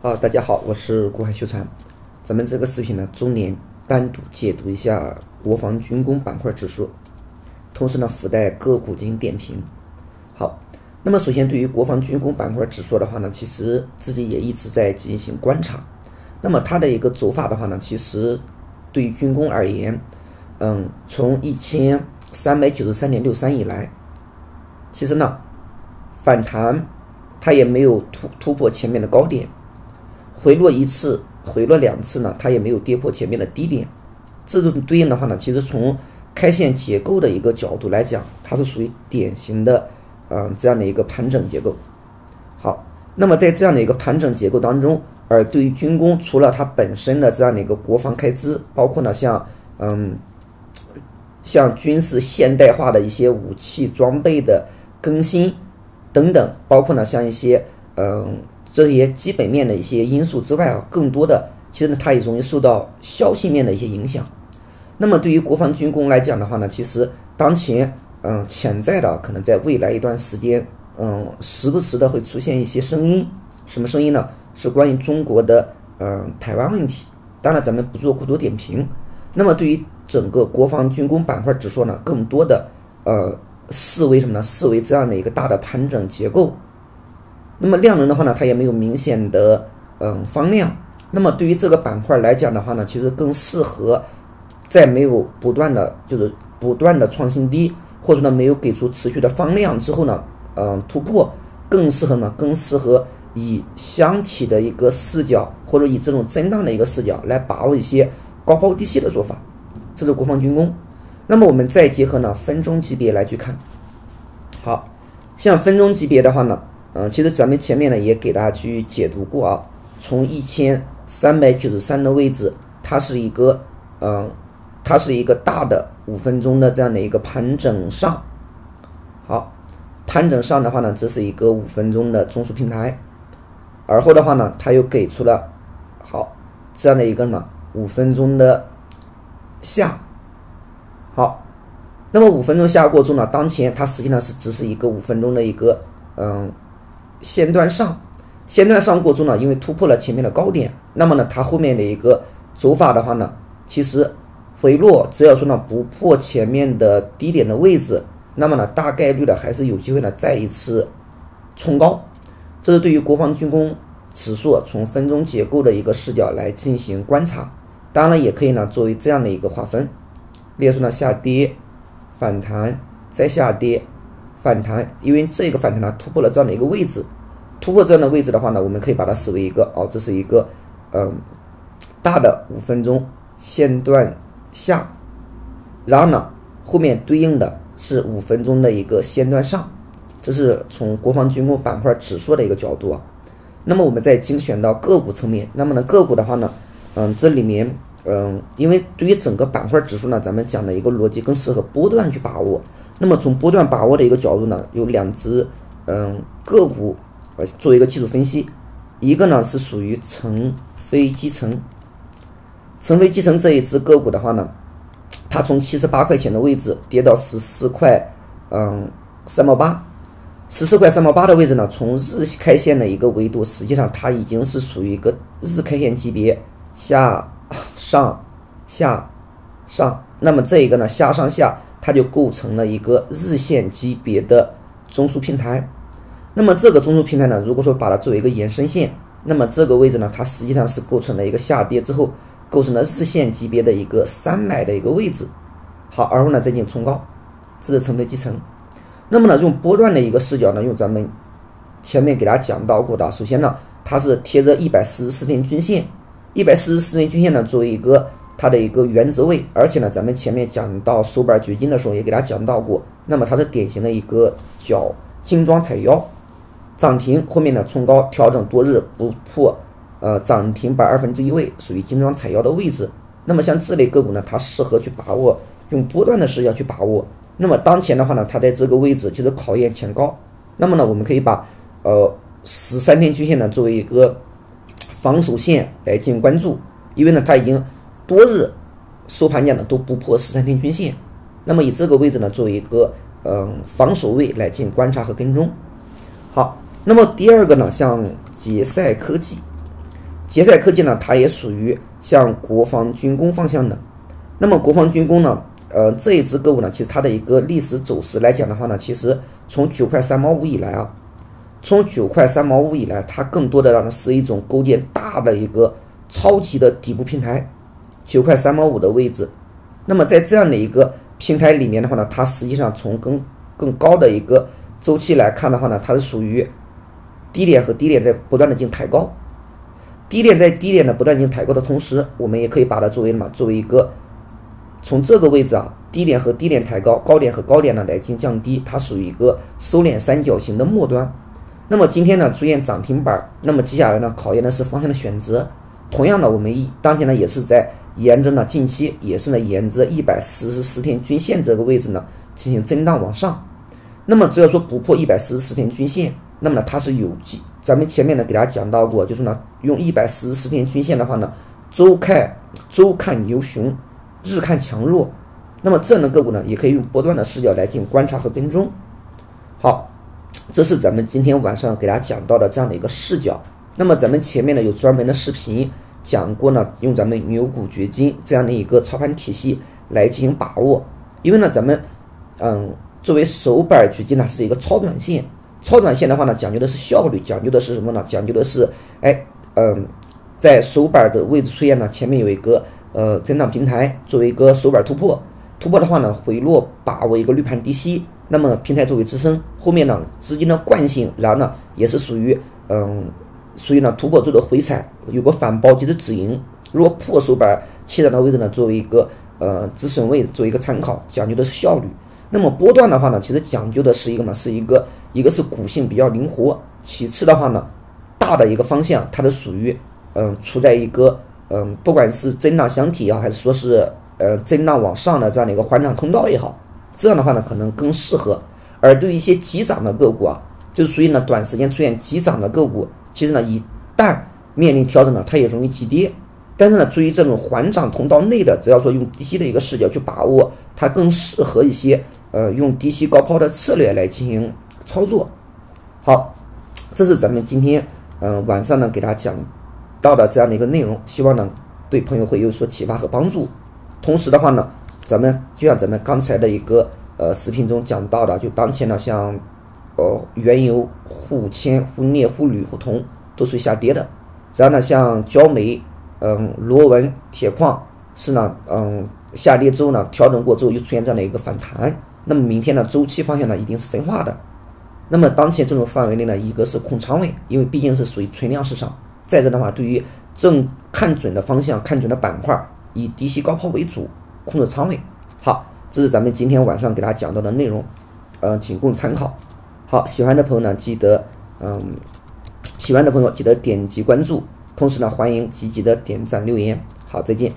啊，大家好，我是国海修禅。咱们这个视频呢，重点单独解读一下国防军工板块指数，同时呢，附带个股进行点评。好，那么首先对于国防军工板块指数的话呢，其实自己也一直在进行观察。那么它的一个走法的话呢，其实对于军工而言，嗯，从一千三百九十三点六三以来，其实呢，反弹它也没有突突破前面的高点。回落一次，回落两次呢，它也没有跌破前面的低点。这种对应的话呢，其实从开线结构的一个角度来讲，它是属于典型的，嗯，这样的一个盘整结构。好，那么在这样的一个盘整结构当中，而对于军工，除了它本身的这样的一个国防开支，包括呢像，嗯，像军事现代化的一些武器装备的更新等等，包括呢像一些，嗯。这些基本面的一些因素之外啊，更多的其实呢，它也容易受到消息面的一些影响。那么对于国防军工来讲的话呢，其实当前嗯潜在的可能在未来一段时间，嗯时不时的会出现一些声音，什么声音呢？是关于中国的嗯台湾问题。当然咱们不做过多点评。那么对于整个国防军工板块指数呢，更多的呃视为什么呢？视为这样的一个大的盘整结构。那么量能的话呢，它也没有明显的嗯放量。那么对于这个板块来讲的话呢，其实更适合在没有不断的就是不断的创新低，或者呢没有给出持续的放量之后呢，嗯突破，更适合呢更适合以箱体的一个视角，或者以这种震荡的一个视角来把握一些高抛低吸的做法。这是国防军工。那么我们再结合呢分钟级别来去看，好像分钟级别的话呢。嗯，其实咱们前面呢也给大家去解读过啊，从一千三百九十三的位置，它是一个，嗯，它是一个大的五分钟的这样的一个盘整上，好，盘整上的话呢，这是一个五分钟的中枢平台，而后的话呢，它又给出了好这样的一个呢五分钟的下，好，那么五分钟下过之后呢，当前它实际上是只是一个五分钟的一个，嗯。线段上，线段上过中呢，因为突破了前面的高点，那么呢，它后面的一个走法的话呢，其实回落只要说呢不破前面的低点的位置，那么呢大概率的还是有机会呢再一次冲高。这是对于国防军工指数从分钟结构的一个视角来进行观察，当然也可以呢作为这样的一个划分，列出呢下跌、反弹、再下跌。反弹，因为这个反弹呢突破了这样的一个位置，突破这样的位置的话呢，我们可以把它视为一个哦，这是一个嗯大的五分钟线段下，然后呢后面对应的是五分钟的一个线段上，这是从国防军工板块指数的一个角度啊。那么我们再精选到个股层面，那么呢个股的话呢，嗯这里面。嗯，因为对于整个板块指数呢，咱们讲的一个逻辑更适合波段去把握。那么从波段把握的一个角度呢，有两只嗯个股，呃，做一个技术分析。一个呢是属于成飞机程，成飞机程这一只个股的话呢，它从七十八块钱的位置跌到十四块嗯三毛八，十四块三毛八的位置呢，从日开线的一个维度，实际上它已经是属于一个日开线级别下。上下上，那么这一个呢，下上下，它就构成了一个日线级别的中枢平台。那么这个中枢平台呢，如果说把它作为一个延伸线，那么这个位置呢，它实际上是构成了一个下跌之后，构成了日线级别的一个三买的一个位置。好，而后呢再进行冲高，这是成飞机层。那么呢，用波段的一个视角呢，用咱们前面给大家讲到过的，首先呢，它是贴着一百四十四天均线。一百四十四天均线呢，作为一个它的一个原则位，而且呢，咱们前面讲到手板掘金的时候也给大家讲到过，那么它是典型的一个叫精装踩腰，涨停后面呢冲高调整多日不破，呃涨停板二分之一位，属于精装踩腰的位置。那么像这类个股呢，它适合去把握，用波段的视角去把握。那么当前的话呢，它在这个位置就是考验前高。那么呢，我们可以把呃十三天均线呢作为一个。防守线来进行关注，因为呢，它已经多日收盘价呢都不破十三天均线，那么以这个位置呢作为一个嗯防守位来进行观察和跟踪。好，那么第二个呢，像捷赛科技，捷赛科技呢，它也属于像国防军工方向的。那么国防军工呢，呃，这一只个股呢，其实它的一个历史走势来讲的话呢，其实从九块三毛五以来啊，从九块三毛五以来，它更多的呢是一种构建大的一个超级的底部平台，九块三毛五的位置。那么在这样的一个平台里面的话呢，它实际上从更更高的一个周期来看的话呢，它是属于低点和低点在不断的进行抬高。低点在低点的不断进行抬高的同时，我们也可以把它作为什么？作为一个从这个位置啊，低点和低点抬高，高点和高点呢来进行降低，它属于一个收敛三角形的末端。那么今天呢出现涨停板，那么接下来呢考验的是方向的选择。同样的，我们一当天呢也是在沿着呢近期也是呢沿着一百四十四天均线这个位置呢进行震荡往上。那么只要说不破一百四十四天均线。那么呢，它是有机。咱们前面呢给大家讲到过，就是呢，用一百四十四天均线的话呢，周看周看牛熊，日看强弱。那么这样的个股呢，也可以用波段的视角来进行观察和跟踪。好，这是咱们今天晚上给大家讲到的这样的一个视角。那么咱们前面呢有专门的视频讲过呢，用咱们牛股掘金这样的一个操盘体系来进行把握。因为呢，咱们嗯，作为首板掘金呢是一个超短线。超短线的话呢，讲究的是效率，讲究的是什么呢？讲究的是，哎，嗯，在首板的位置出现呢，前面有一个呃震荡平台，作为一个首板突破，突破的话呢，回落把握一个绿盘低吸，那么平台作为支撑，后面呢资金的惯性，然后呢也是属于嗯，所以呢突破做的回踩，有个反包机的止盈，如果破手板起涨的位置呢，作为一个呃止损位，作为一个参考，讲究的是效率。那么波段的话呢，其实讲究的是一个嘛，是一个一个是股性比较灵活，其次的话呢，大的一个方向它是属于嗯处在一个嗯不管是震荡箱体啊，还是说是呃震荡往上的这样的一个缓涨通道也好，这样的话呢可能更适合。而对于一些急涨的个股啊，就是属于呢短时间出现急涨的个股，其实呢一旦面临调整呢，它也容易急跌。但是呢，注意这种缓涨通道内的，只要说用低吸的一个视角去把握，它更适合一些。呃，用低吸高抛的策略来进行操作。好，这是咱们今天嗯晚上呢给大家讲到的这样的一个内容，希望呢对朋友会有所启发和帮助。同时的话呢，咱们就像咱们刚才的一个呃视频中讲到的，就当前呢像呃原油、沪铅、沪镍、沪铝、沪铜都属于下跌的。然后呢，像焦煤、嗯螺纹、铁矿是呢嗯下跌之后呢调整过之后又出现这样的一个反弹。那么明天呢，周期方向呢一定是分化的。那么当前这种范围内呢，一个是控仓位，因为毕竟是属于存量市场。再者的话，对于正看准的方向、看准的板块，以低吸高抛为主，控制仓位。好，这是咱们今天晚上给大家讲到的内容，呃，仅供参考。好，喜欢的朋友呢，记得嗯，喜欢的朋友记得点击关注，同时呢，欢迎积极的点赞留言。好，再见。